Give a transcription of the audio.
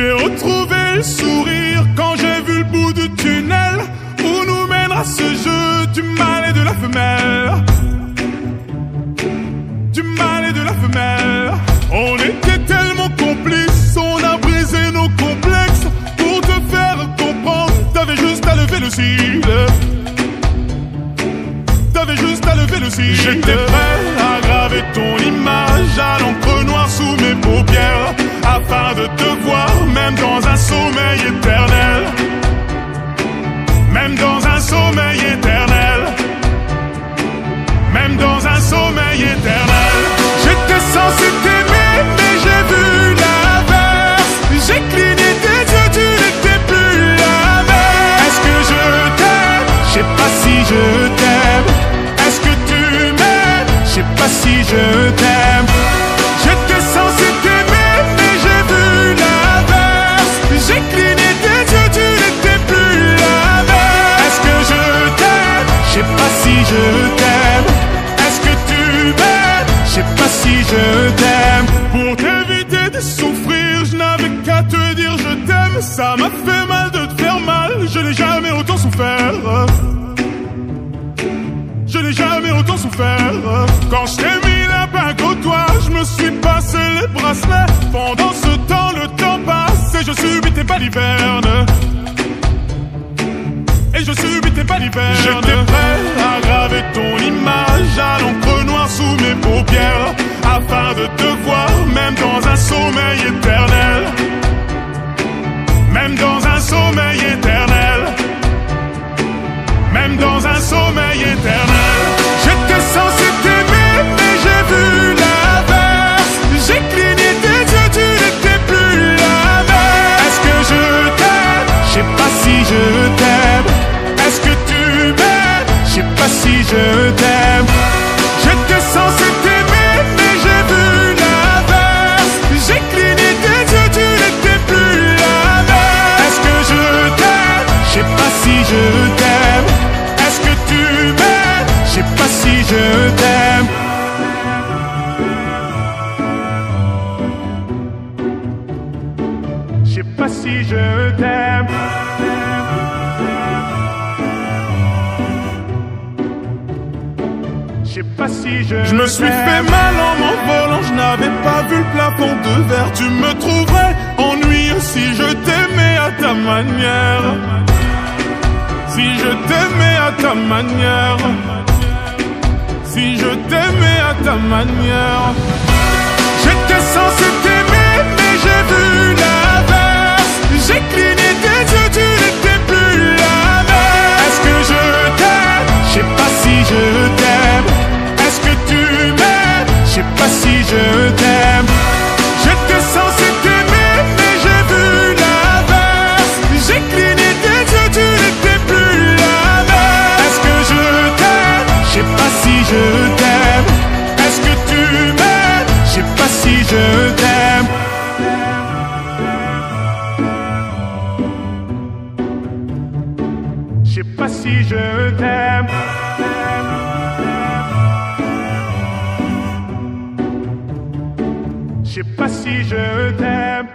J'ai retrouvé le sourire quand j'ai vu le bout du tunnel où nous mènera ce jeu du mal et de la femelle. Du mal et de la femelle. On était tellement complices, on a brisé nos complexes pour te faire comprendre. T'avais juste à lever le cil. T'avais juste à lever le cil. J'étais prêt à graver ton image à l'encre noire sous mes paupières afin de te voir un sommeil éternel. Même dans un sommeil éternel. Même dans un sommeil éternel. Ça m'a fait mal de te faire mal. Je n'ai jamais autant souffert. Je n'ai jamais autant souffert. Quand je t'ai mis la bague au doigt, je me suis passé les bracelets. Pendant ce temps, le temps passe et je subis tes balivernes. Et je subis tes balivernes. J'étais prêt à graver ton image Même dans un sommeil je t'aime. Je sais pas si je. Je me suis fait mal en m'envolant, je n'avais pas vu le plafond de verre. Tu me trouverais ennuyeux si je t'aimais à ta manière. Si je t'aimais à ta manière. Si je t'aimais à ta manière. J'étais censé t'aimer, mais j'ai vu l'inverse. Sais pas si je t'aime. Je sais pas si je t'aime.